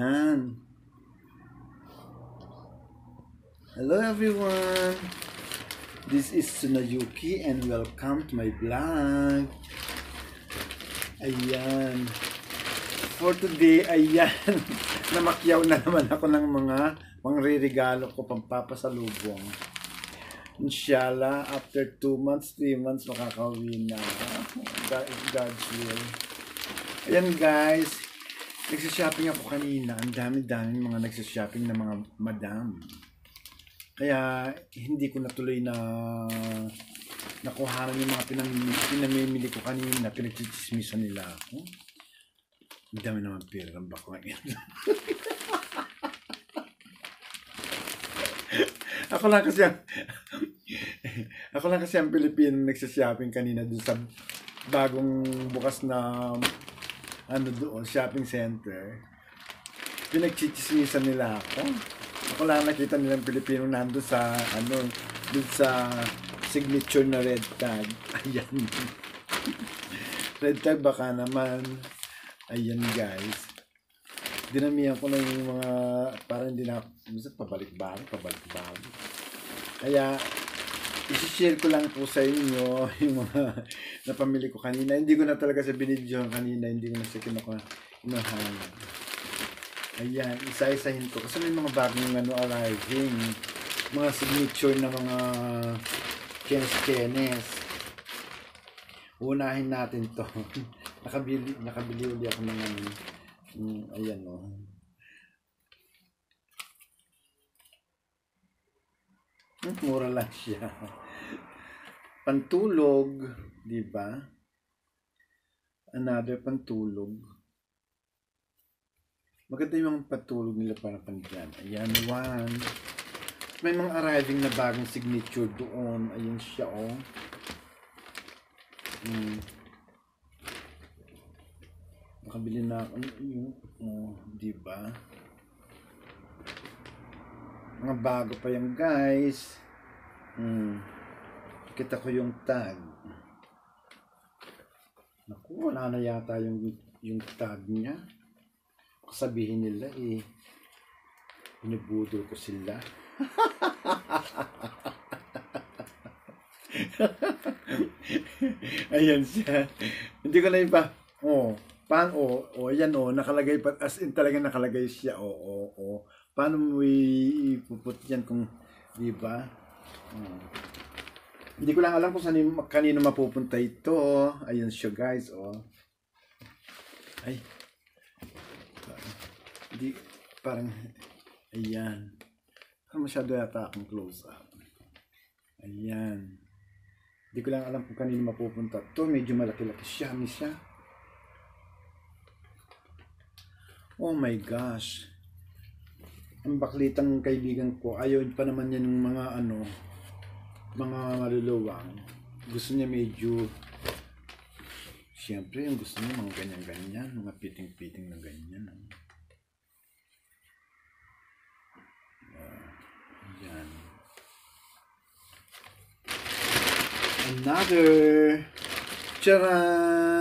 Ayan. Hello everyone! This is Tsunayuki and welcome to my vlog. Ayan. For today, ayan. Namakyaw na naman ako ng mga mangririgalo ko pampapasalubong. Inshallah, after 2 months, 3 months, makakawin na. God, God's will. Ayan guys, nagsishopping ako kanina. Ang dami-dami mga nagsishopping na mga madam. Kaya hindi ko natuloy na nakuhanan yung mga pinamimili, pinamimili ko kanina. Pinagchichismisan nila ako. Ang dami naman pera ng bako ngayon. ako lang kasi ang ako lang kasi ang Pilipino nagsishopping kanina dun sa bagong bukas na ano doon, shopping center. Pinagchichismisan nila ako. Ako lang nakita nilang Pilipino nandun sa, ano, dun sa signature na red tag. Ayan. red tag baka naman. Ayan guys. Dinamihan ko na yung mga, parang hindi na, pabalik-balik, pabalik-balik. Kaya, isi-share ko lang po sa inyo yung mga napamili ko kanina. Hindi ko na talaga sa binidyo kanina, hindi ko na sa kinuha, kinuhanan. Ayan, isa-isahin ko. Kasi may mga bagong ano arriving. Mga signature na mga kenes-kenes. Unahin natin to. nakabili, nakabili uli ako ng ano. Mm, ayan o. Oh. Mura lang siya. Pantulog, di ba? Another pantulog. Maganda yung mga patulog nila para pandyan. Ayan, one. May mga arriving na bagong signature doon. Ayan siya, oh. Hmm. Nakabili na ako yung, oh, di ba? Mga bago pa yan, guys. Hmm. Kita ko yung tag. Naku, wala na yata yung, yung tag niya. Sabihin nila eh binubudol ko sila. Ayan siya. Hindi ko na iba. Oh paano? Oh, oh ayan oh nakalagay pa as in talaga nakalagay siya. Oh oh oh paano mo ipuput yan kung di ba oh. hindi ko lang alam kung saan kanino mapupunta ito ayan siya guys oh ay hindi, parang, ayan. Parang masyado yata akong close up. Ayan. Hindi ko lang alam kung kanino mapupunta. to medyo malaki-laki siya. Ni siya. Oh my gosh. Ang baklitang kaibigan ko, ayaw pa naman yan ng mga ano, mga maluluwang. Gusto niya medyo, siyempre, yung gusto niya mga ganyan-ganyan, mga piting-piting na ganyan. Ano. Yan. Another. Charan!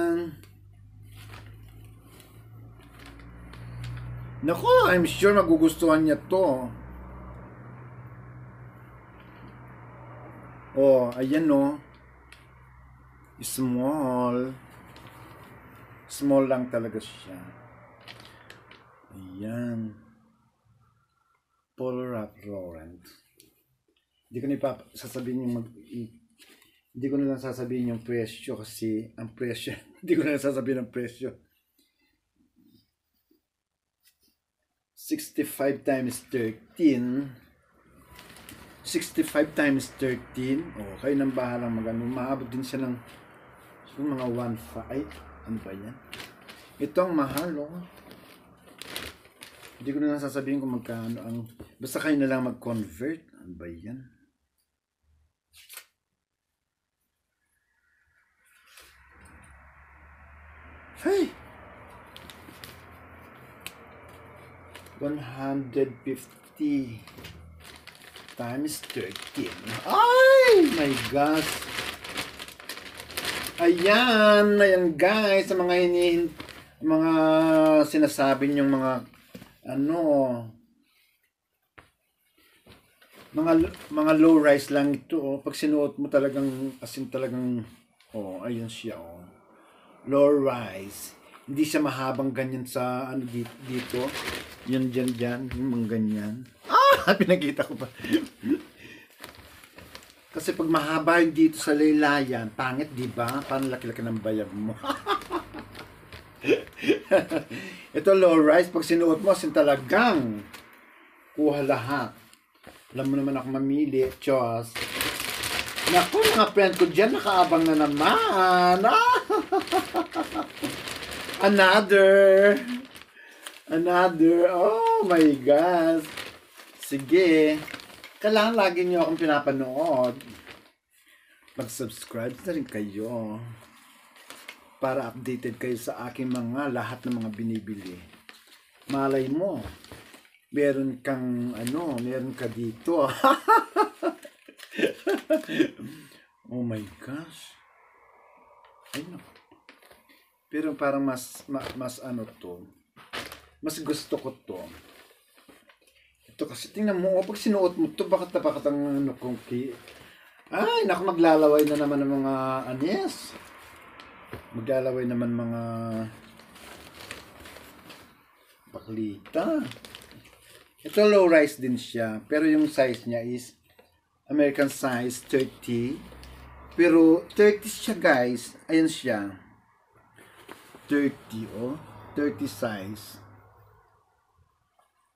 Nako, I'm sure magugustuhan niya to. Oh, ayan no. Small. Small lang talaga siya. Ayan. Paul Laurent. Hindi ko na sasabihin yung mag, hindi ko na lang sasabihin yung presyo kasi ang presyo, hindi ko na lang sasabihin ang presyo. 65 times 13 65 times 13 oh, kayo nang bahalang magano maabot din siya ng so, mga 1.5 ano ba yan ito ang mahal oh hindi ko na lang sasabihin kung magkano ang... Basta kayo na lang mag-convert. Ano ba yan? Hey! 150 times 13. Ay! My gosh! Ayan! Ayan guys! Sa mga hinihin mga sinasabi niyong mga ano Mga mga low rise lang ito. Oh. Pag sinuot mo talagang, as in talagang, oh, ayun siya. Oh. Low rise. Hindi siya mahabang ganyan sa ano dito. Yan dyan dyan. Yung mga ganyan. Ah! Pinakita ko pa. Kasi pag mahaba yung dito sa laylayan, pangit, di ba? Parang laki-laki ng bayag mo. Ito low rise, pag sinuot mo, sin talagang kuha lahat. Alam mo naman ako mamili, Chos. Naku, mga friend ko dyan, nakaabang na naman. Another. Another. Oh my gosh. Sige. Kailangan lagi nyo akong pinapanood. Mag-subscribe na rin kayo. Para updated kayo sa aking mga lahat ng mga binibili. Malay mo. Meron kang ano, meron ka dito. oh my gosh. Ay no. Pero parang mas, mas, mas ano to. Mas gusto ko to. Ito kasi tingnan mo, oh, pag sinuot mo to, bakit na bakit ang ano kong. Ay, naku, maglalaway na naman ng mga anyes. Maglalaway naman mga baklita. Ito low rise din siya, pero yung size niya is American size 30. Pero 30 siya guys. Ayan siya. 30 oh. 30 size.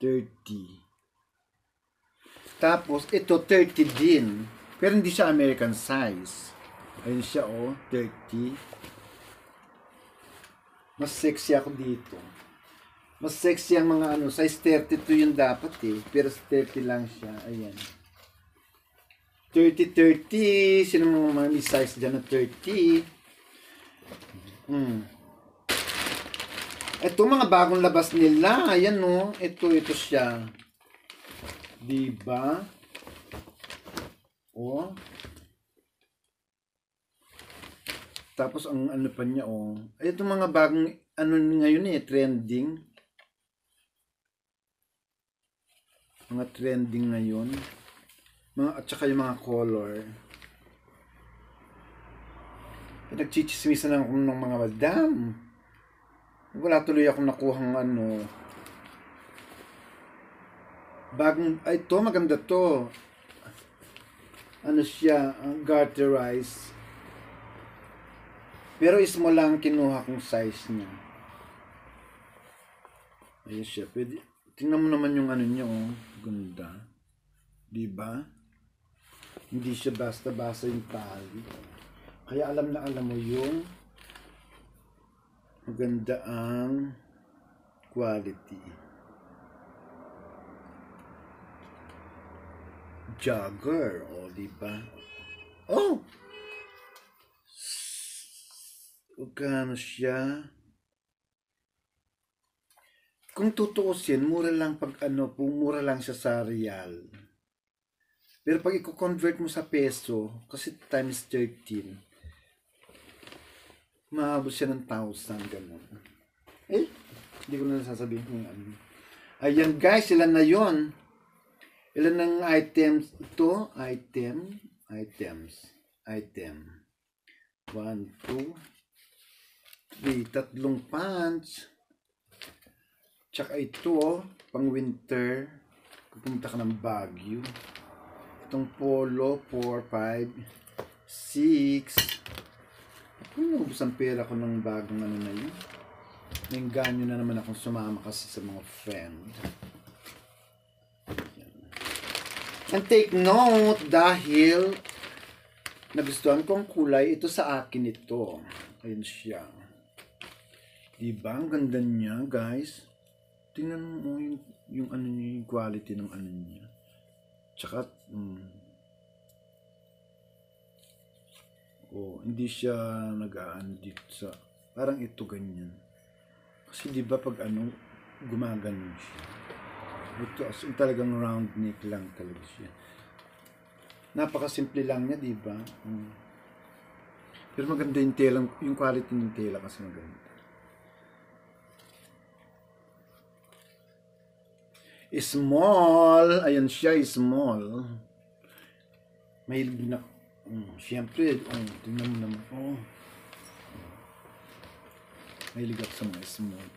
30. Tapos, ito 30 din. Pero hindi siya American size. Ayun siya, oh. 30. Mas sexy ako dito. Mas sexy ang mga ano. Size 32 yung dapat eh. Pero 30 lang siya. Ayan. 30-30. Sino mga may size dyan na 30? Hmm. Ito mga bagong labas nila. Ayan no. Ito, ito siya. Diba? Oh. Tapos ang ano pa niya oh. Ito mga bagong ano ngayon eh, trending. Mga trending ngayon. Mga at saka yung mga color. Nagchichismisan lang ako ng mga madam. Wala tuloy akong nakuhang ano, bagong ay to maganda to. Ano siya ang garterized pero small lang kinuha kong size niya. Ayun siya. Pwede tingnan mo naman yung ano niya oh. Ganda. Di ba hindi siya basta basta yung tali. Kaya alam na alam mo yung maganda ang quality jogger, o, oh, di ba? Oh! Magkano siya? Kung tutuusin, mura lang pag ano, mura lang siya sa real. Pero pag i-convert mo sa peso, kasi times 13, maabot siya ng 1,000, ganun. Eh, hindi ko na sasabihin kung ano. Ayan guys, sila na yon Ilan ng items ito? Item, items, item. 1, 2, 3, tatlong pants. Tsaka ito, pang winter. Pupunta ka ng Baguio. Itong polo, 4, 5, 6. Kung naubos ang pera ko ng bagong ano na yun. Nainganyo na naman akong sumama kasi sa mga friend. And take note dahil nagustuhan kong kulay, ito sa akin ito. Ayun siya. Diba? Ang ganda niya, guys. Tingnan mo yung, yung ano niya, yung quality ng ano niya. Tsaka, mm, oh, hindi siya nag-aan dito sa, parang ito ganyan. Kasi di ba pag ano, gumagano siya. Ito as in talagang round neck lang talaga siya. Napakasimple lang niya, di ba? Hmm. Pero maganda yung tela, yung quality ng tela kasi maganda. Small, ayan siya, small. Mahilig na. Mm, Siyempre, oh, tingnan mo naman. Oh. Mahilig ako sa mga small.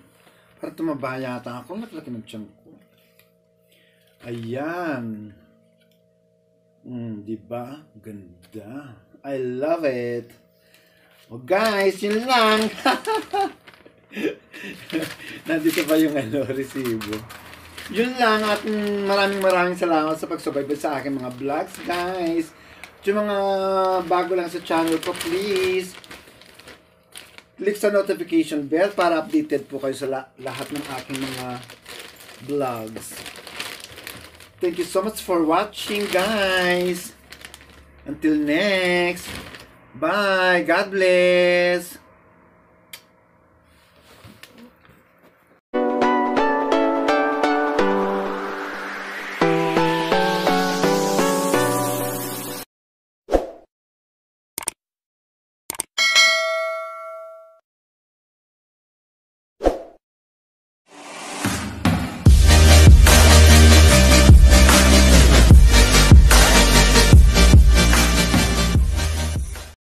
Para tumaba yata ako. Naglaki ng tiyan ko. Ayan. Mm, di ba? Ganda. I love it. Oh guys, yun lang. Nandito pa yung ano, resibo. Yun lang at maraming maraming salamat sa pagsubaybay sa aking mga vlogs, guys. Yung mga bago lang sa channel ko, please click sa notification bell para updated po kayo sa la- lahat ng aking mga vlogs. Thank you so much for watching, guys. Until next. Bye. God bless.